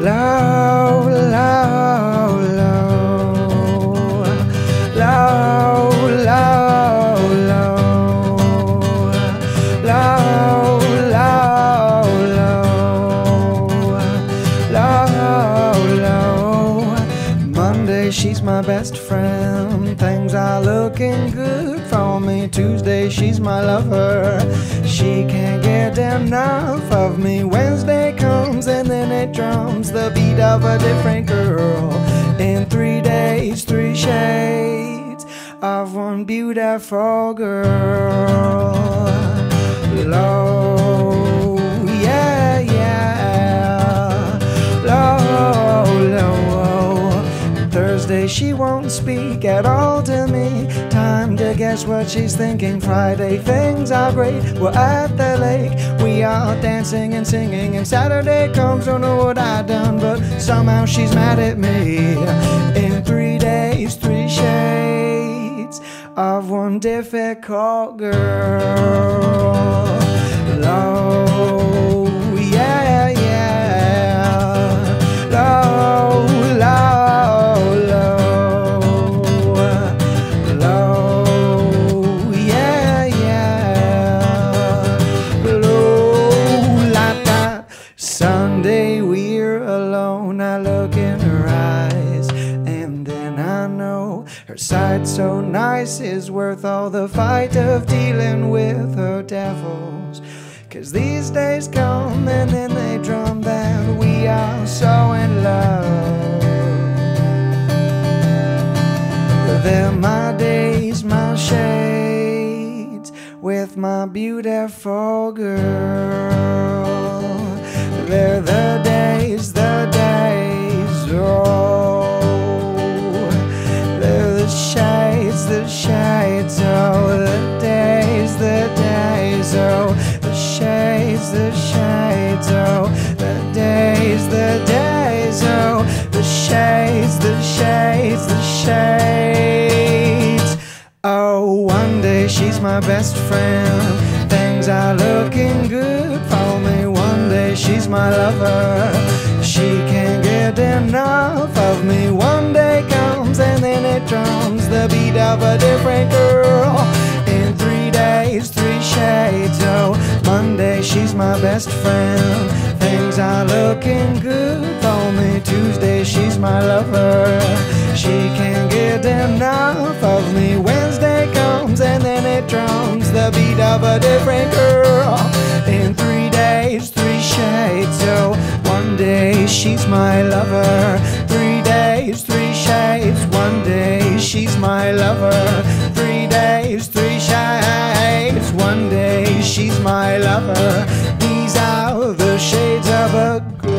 low, low, low, low, low, low, low, low. Monday, she's my best friend. Things are looking good for me. Tuesday, she's my lover. She can't get enough of me. Wednesday it drums the beat of a different girl. In three days, three shades of one beautiful girl. She won't speak at all to me. Time to guess what she's thinking. Friday, things are great. We're at the lake. We are dancing and singing. And Saturday comes, don't know what I done, but somehow she's mad at me. In three days, three shades of one difficult girl. Low, her sight so nice is worth all the fight of dealing with her devils. Cause these days come and then they drum that we are so in love. They're my days, my shades, with my beautiful girl. They're the days, the days, she's my best friend. Things are looking good for me. One day she's my lover. She can't get enough of me. One day comes and then it drums the beat of a different girl. In three days, three shades. Oh, Monday she's my best friend. Things are looking good for me. Tuesday she's my lover. She of a different girl in three days, three shades. So one day she's my lover, three days, three shades. One day she's my lover, three days, three shades. One day she's my lover. These are the shades of a girl.